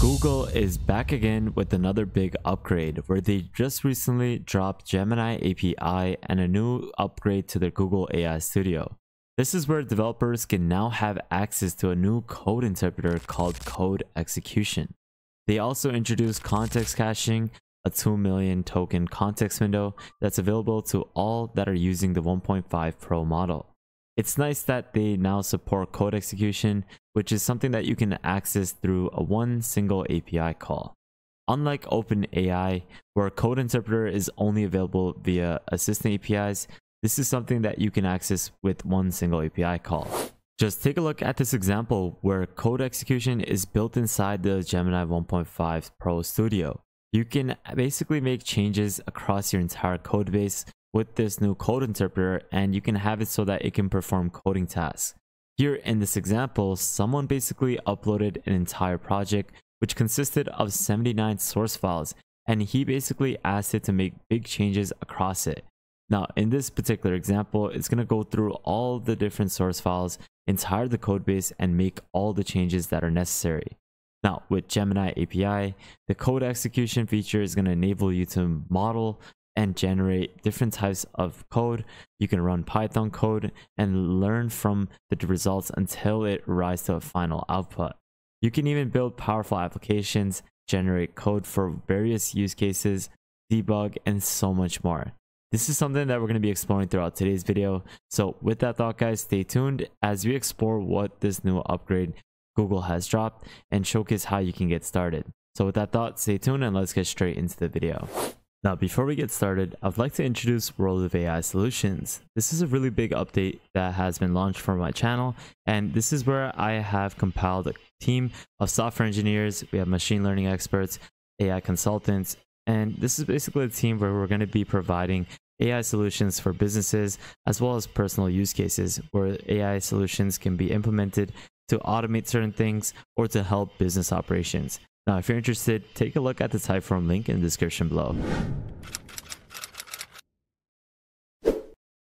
Google is back again with another big upgrade where they just recently dropped Gemini API and a new upgrade to their Google AI Studio. This is where developers can now have access to a new code interpreter called Code Execution. They also introduced context caching, a 2 million token context window that's available to all that are using the 1.5 Pro model. It's nice that they now support code execution, which is something that you can access through a one single API call. Unlike OpenAI, where code interpreter is only available via assistant APIs, this is something that you can access with one single API call. Just take a look at this example where code execution is built inside the Gemini 1.5 Pro Studio. You can basically make changes across your entire code base with this new code interpreter and you can have it so that it can perform coding tasks. Here in this example, someone basically uploaded an entire project which consisted of 79 source files and he basically asked it to make big changes across it. Now in this particular example, it's going to go through all the different source files, entire the code base and make all the changes that are necessary. Now with Gemini API, the code execution feature is going to enable you to model and generate different types of code. You can run Python code and learn from the results until it arrives to a final output. You can even build powerful applications, generate code for various use cases, debug, and so much more. This is something that we're going to be exploring throughout today's video. So with that thought guys, stay tuned as we explore what this new upgrade Google has dropped and showcase how you can get started. So with that thought, stay tuned and let's get straight into the video. Now, before we get started, I'd like to introduce World of AI Solutions. This is a really big update that has been launched for my channel, and this is where I have compiled a team of software engineers, we have machine learning experts, AI consultants, and this is basically a team where we're going to be providing AI solutions for businesses as well as personal use cases where AI solutions can be implemented to automate certain things or to help business operations. Now, if you're interested, take a look at the Typeform link in the description below.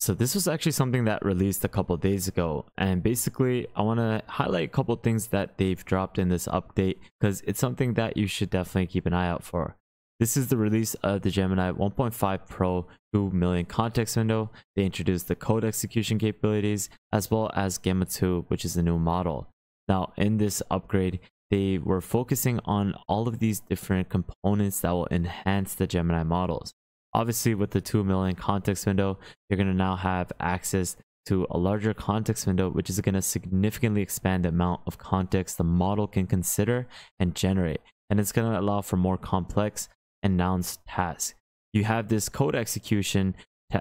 So this was actually something that released a couple days ago and basically I want to highlight a couple things that they've dropped in this update because it's something that you should definitely keep an eye out for. This is the release of the Gemini 1.5 Pro 2 million context window. They introduced the code execution capabilities as well as Gemma 2 which is the new model. Now in this upgrade they were focusing on all of these different components that will enhance the Gemini models. Obviously, with the 2 million context window, you're going to now have access to a larger context window, which is going to significantly expand the amount of context the model can consider and generate. And it's going to allow for more complex and announced tasks. You have this code execution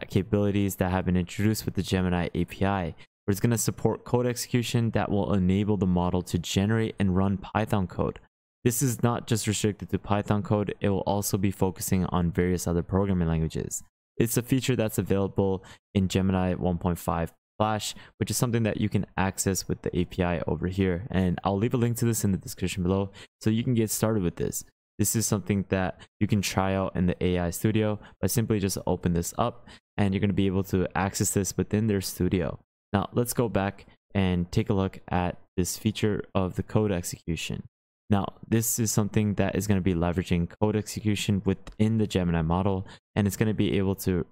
capabilities that have been introduced with the Gemini API, where it's going to support code execution that will enable the model to generate and run Python code. This is not just restricted to Python code, it will also be focusing on various other programming languages. It's a feature that's available in Gemini 1.5 Flash, which is something that you can access with the API over here. And I'll leave a link to this in the description below so you can get started with this. This is something that you can try out in the AI studio by simply just open this up and you're going to be able to access this within their studio. Now let's go back and take a look at this feature of the code execution. Now, this is something that is going to be leveraging code execution within the Gemini model, and it's going to be able to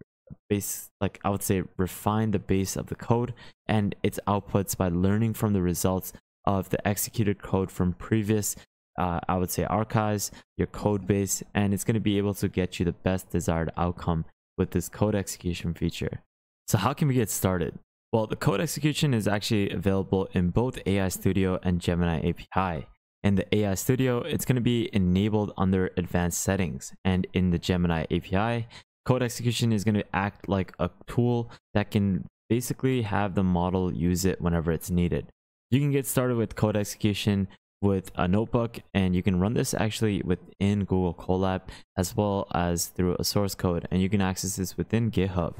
base, like I would say, refine the base of the code and its outputs by learning from the results of the executed code from previous, uh, I would say, archives, your code base, and it's going to be able to get you the best desired outcome with this code execution feature. So how can we get started? Well, the code execution is actually available in both AI Studio and Gemini API. In the AI Studio, it's going to be enabled under advanced settings. And in the Gemini API, code execution is going to act like a tool that can basically have the model use it whenever it's needed. You can get started with code execution with a notebook and you can run this actually within Google Colab as well as through a source code and you can access this within GitHub.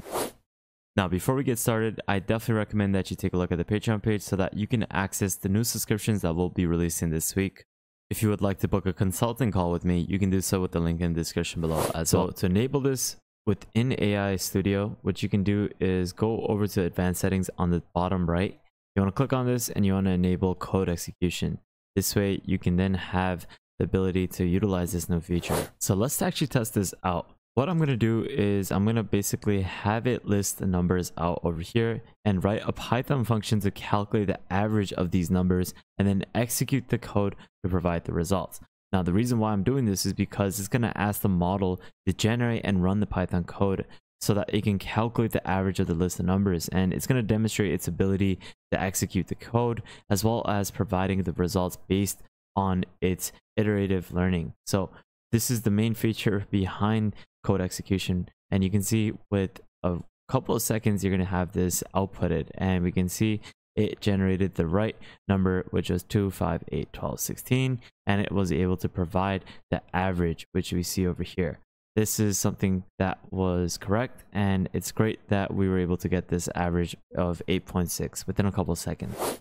Now, before we get started, I definitely recommend that you take a look at the Patreon page so that you can access the new subscriptions that we'll be releasing this week. If you would like to book a consulting call with me, you can do so with the link in the description below as well. To enable this within AI Studio, what you can do is go over to advanced settings on the bottom right. You want to click on this and you want to enable code execution. This way you can then have the ability to utilize this new feature. So let's actually test this out. What I'm going to do is I'm going to basically have it list the numbers out over here and write a Python function to calculate the average of these numbers and then execute the code to provide the results. Now, the reason why I'm doing this is because it's going to ask the model to generate and run the Python code so that it can calculate the average of the list of numbers and it's going to demonstrate its ability to execute the code as well as providing the results based on its iterative learning. So this is the main feature behind code execution and you can see with a couple of seconds you're going to have this outputted and we can see it generated the right number which was 2 5 8 12 16 and it was able to provide the average which we see over here this is something that was correct and it's great that we were able to get this average of 8.6 within a couple of seconds.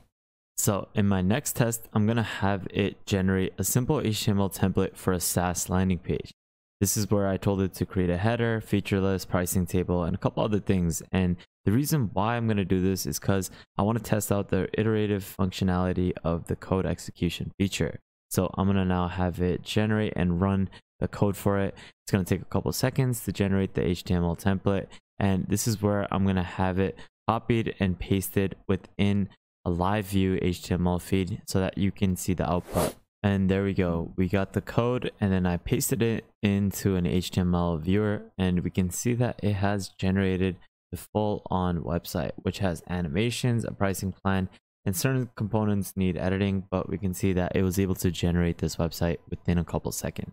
So in my next test, I'm going to have it generate a simple HTML template for a SaaS landing page. This is where I told it to create a header, feature list, pricing table, and a couple other things. And the reason why I'm going to do this is because I want to test out the iterative functionality of the code execution feature. So I'm going to now have it generate and run the code for it. It's going to take a couple seconds to generate the HTML template. And this is where I'm going to have it copied and pasted within a live view HTML feed so that you can see the output. And there we go. We got the code and then I pasted it into an HTML viewer and we can see that it has generated the full on website, which has animations, a pricing plan, and certain components need editing, but we can see that it was able to generate this website within a couple seconds.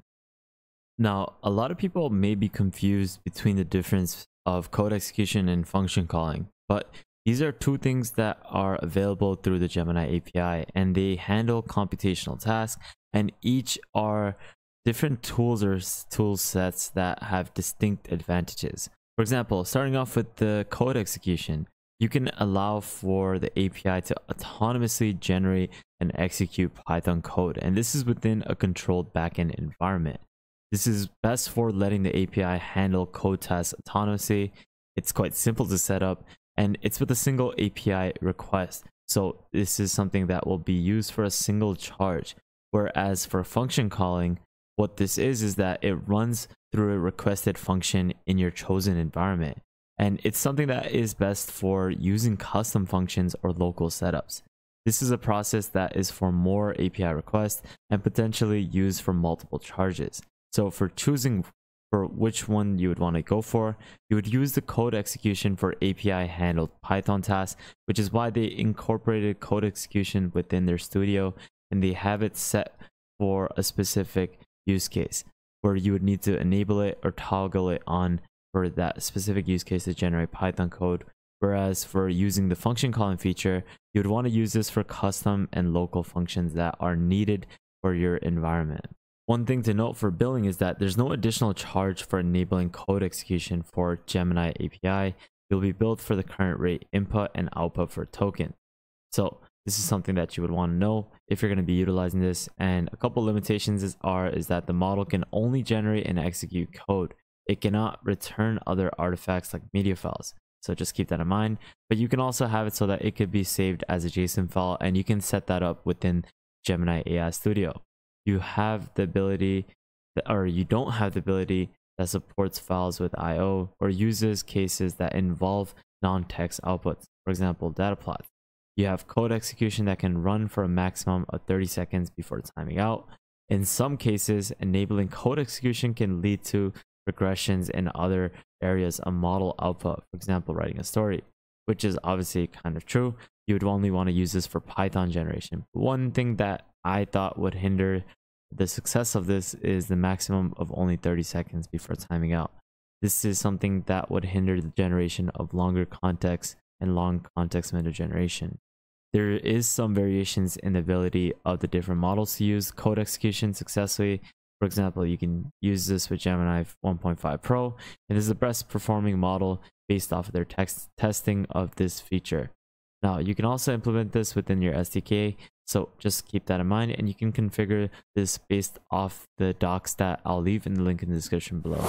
Now, a lot of people may be confused between the difference of code execution and function calling, but these are two things that are available through the Gemini API and they handle computational tasks and each are different tools or tool sets that have distinct advantages. For example, starting off with the code execution, you can allow for the API to autonomously generate and execute Python code, and this is within a controlled backend environment. This is best for letting the API handle code tests autonomously. It's quite simple to set up and it's with a single API request. So this is something that will be used for a single charge. Whereas for function calling, what this is is that it runs through a requested function in your chosen environment. And it's something that is best for using custom functions or local setups. This is a process that is for more API requests and potentially used for multiple charges. So for choosing for which one you would want to go for, you would use the code execution for API handled Python tasks, which is why they incorporated code execution within their studio and they have it set for a specific use case where you would need to enable it or toggle it on for that specific use case to generate Python code. Whereas for using the function calling feature, you would want to use this for custom and local functions that are needed for your environment. One thing to note for billing is that there's no additional charge for enabling code execution for Gemini API. You'll be billed for the current rate input and output for token. So this is something that you would want to know if you're going to be utilizing this. And a couple limitations are is that the model can only generate and execute code. It cannot return other artifacts like media files. So just keep that in mind. But you can also have it so that it could be saved as a JSON file and you can set that up within Gemini AI Studio you have the ability or you don't have the ability that supports files with IO or uses cases that involve non-text outputs, for example, data plots. You have code execution that can run for a maximum of 30 seconds before timing out. In some cases, enabling code execution can lead to regressions in other areas of model output, for example, writing a story, which is obviously kind of true. You would only want to use this for Python generation. One thing that I thought would hinder the success of this is the maximum of only 30 seconds before timing out. This is something that would hinder the generation of longer context and long context meta generation. There is some variations in the ability of the different models to use code execution successfully. For example, you can use this with Gemini 1.5 Pro, and is the best performing model based off of their text testing of this feature. Now, you can also implement this within your SDK, so just keep that in mind and you can configure this based off the docs that I'll leave in the link in the description below.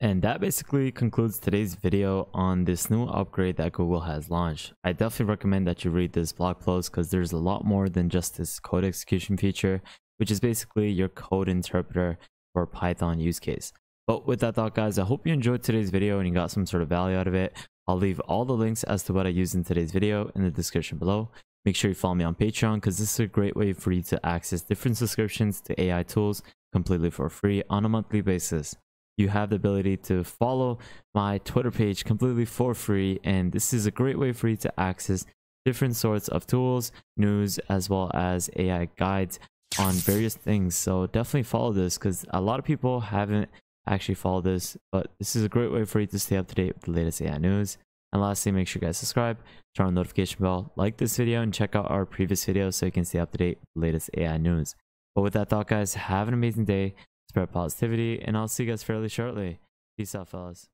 And that basically concludes today's video on this new upgrade that Google has launched. I definitely recommend that you read this blog post because there's a lot more than just this code execution feature. which is basically your code interpreter for Python use case. But with that thought, guys, I hope you enjoyed today's video and you got some sort of value out of it. I'll leave all the links as to what I used in today's video in the description below. Make sure you follow me on Patreon because this is a great way for you to access different subscriptions to AI tools completely for free on a monthly basis. You have the ability to follow my Twitter page completely for free, and this is a great way for you to access different sorts of tools, news, as well as AI guides on various things. So definitely follow this because a lot of people haven't actually follow this, but this is a great way for you to stay up to date with the latest AI news. And lastly, make sure you guys subscribe, turn on the notification bell, like this video, and check out our previous videos so you can stay up to date with the latest AI news. But with that thought, guys, have an amazing day, spread positivity, and I'll see you guys fairly shortly. Peace out, fellas.